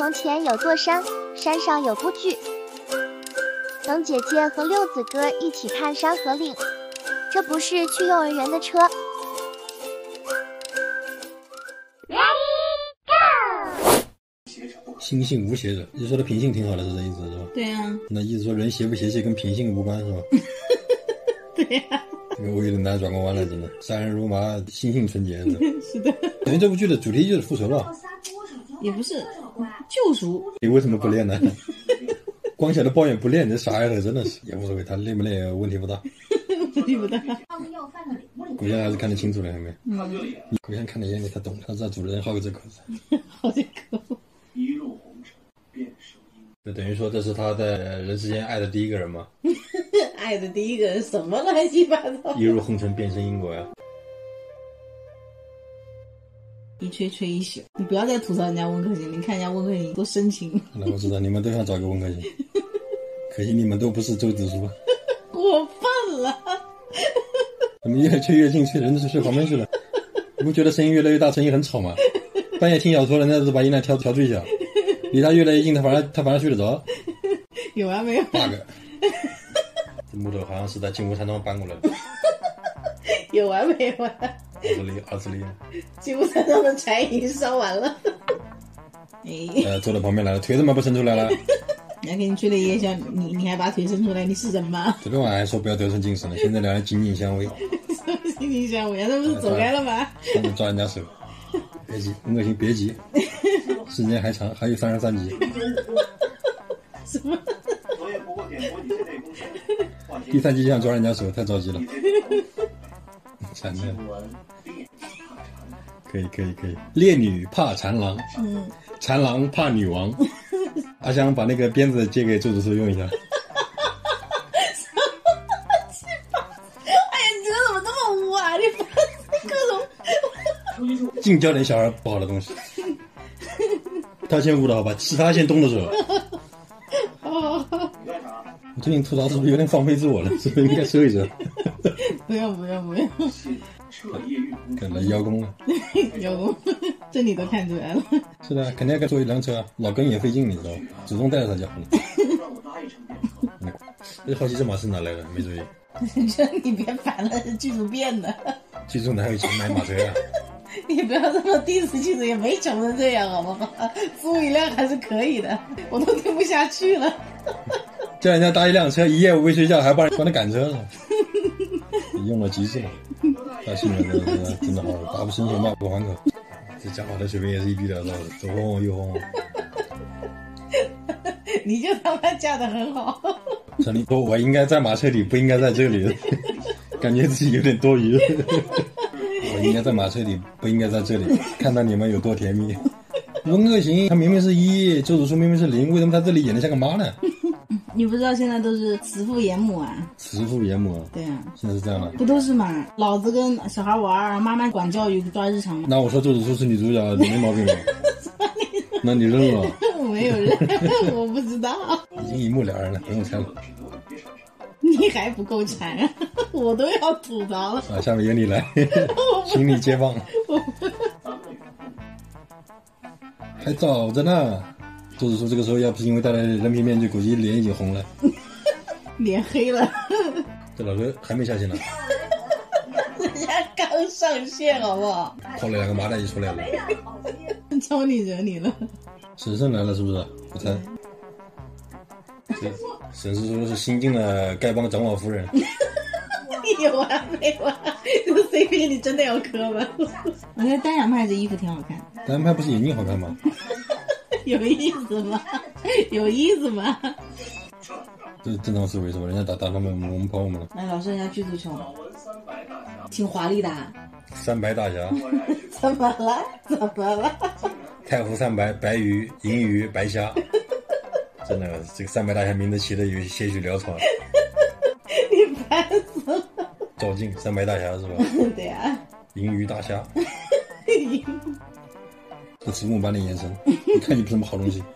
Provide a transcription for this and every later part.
从前有座山，山上有部剧。等姐姐和六子哥一起看《山河令》，这不是去幼儿园的车。心性无邪者，你说的品性挺好的，是这意思是吧？对呀、那意思说人邪不邪气跟品性无关是吧？对呀、这个我有点难转过弯了，真的。杀人如麻，心性纯洁？是的，等于这部剧的主题就是复仇了。也不是救赎，你为什么不练呢？光晓得抱怨不练，这傻丫头真的是也无所谓，他练不练问题不大。问题不大？古香还是看得清楚了，有没有？嗯。古香看得眼里，他懂，他知道主人好个这口子。好这个，就等于说这是他在人世间爱的第一个人吗，爱的第一个人什么乱七八糟，一入红尘变生因果呀。一吹吹一宿。你不要再吐槽人家温客行，你看人家温客行多深情，那我知道你们都想找个温客行，可惜你们都不是周子舒，过分了。怎么越吹越进去，人都是睡旁边去了。你不觉得声音越来越大，声音很吵吗？半夜听小说，人家都是把音量调调最小，离他越来越近，他反而他反而睡得着。有完没有？bug。这木头好像是在金屋山庄搬过来的，有完没完？二十里二十里，金屋山上的柴已经烧完了。哎，呃，坐到旁边来了，腿怎么不伸出来了？人家给你吹了夜宵，你你还把腿伸出来，你是人吗？昨天晚上还说不要得寸进尺呢，现在两人紧紧相偎，心里想，我呀，那不是走开了吗？抓人家手，别急，温可行别急，时间还长，还有三十三集，什么？第三集就想抓人家手，太着急了。惨的，可以可以可以，烈女怕缠郎，嗯，缠郎怕女王。阿香把那个鞭子借给周子舒用一下。哎呀，你这个怎么那么污啊？你把各种净教点小孩不好的东西。他先污的好吧，其他先动的手。哦，我最近吐槽是不是有点放飞自我了？是不是应该收一收？不用不用不要，看来邀功了。邀功，这你都看出来了。是的，肯定要给他坐一辆车啊，老跟也费劲，你知道吧？主动带着他就好了。这好奇这马是哪来的？没注意。这你别烦了，剧组变的。剧组哪有钱买马车啊？你不要这么 diss 剧组，也没穷成这样，好不好？租一辆还是可以的，我都听不下去了。叫人家搭一辆车，一夜不睡觉，还帮人帮他赶车呢，用了极致了。大新人真的真的好，打不生钱，骂不还口。这家伙的水平也是一逼两道的，左晃晃右晃晃。你就他妈嫁的很好，陈立说：“我应该在马车里，不应该在这里，感觉自己有点多余。我应该在马车里，不应该在这里。看到你们有多甜蜜。温客行他明明是一，周子舒明明是零，为什么他这里演的像个妈呢？你不知道现在都是慈父严母啊？慈父严母啊，对啊，现在是这样的。不都是嘛？老子跟小孩玩，然后妈妈管教育抓日常嘛。那我说周子舒是女主角，你没毛病 吧？那你认了，我没有认，我不知道，已经一目了然了，不用猜了。你还不够馋，我都要吐槽了。啊，下面由你来，请你接棒。还早着呢。周子说这个时候要不是因为戴了人皮面具，估计脸已经红了。脸黑了，这老哥还没下线呢，人家刚上线，好不好？泡了两个麻袋就出来了。招你惹你了？婶婶来了是不是？我猜。这沈氏说是新晋的丐帮长老夫人，有完没完？这个 CP 你真的要磕吗？我觉得单阳派这衣服挺好看的，单拍不是眼镜好看吗？有意思吗？有意思吗？这是正常思维是吧？人家打打他们，我们跑我们了。哎，老师，人家剧组穷，挺华丽的啊。三白大侠，怎么了？怎么了？太湖三白，白鱼、银鱼、白虾。真的，这个三白大侠名字起的有些许潦草。你烦死了。赵静，三白大侠是吧？对啊、银鱼大虾，这慈母般的眼神，一看你不是什么好东西。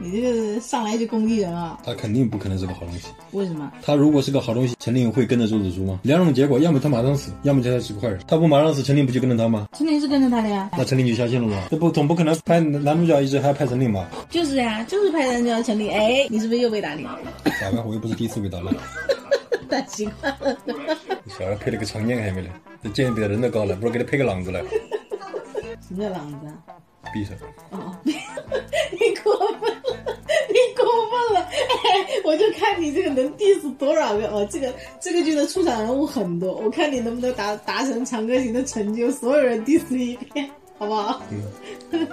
你这个上来就攻击人啊？他肯定不可能是个好东西。为什么？他如果是个好东西，陈琳会跟着周子舒吗？两种结果，要么他马上死，要么就他是个坏人。他不马上死，陈琳不就跟着他吗？陈琳是跟着他的呀。那陈琳就下线了吗？这不总不可能拍男主角一直还拍陈琳吧？就是呀，就是派单就要成立。哎，你是不是又被打脸？咋办？我又不是第一次被打 了。打习惯了。小孩配了个长剑还没来，这剑比人都高了，不如给他配个狼子来。什么叫狼子啊？匕首。哦，你过分了，你过分了！哎，我就你这个能 diss 多少个哦。这个这个剧的出场人物很多，我看你能不能达达成长歌行的成就，所有人 diss 一遍，好不好？嗯。